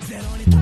ゼロに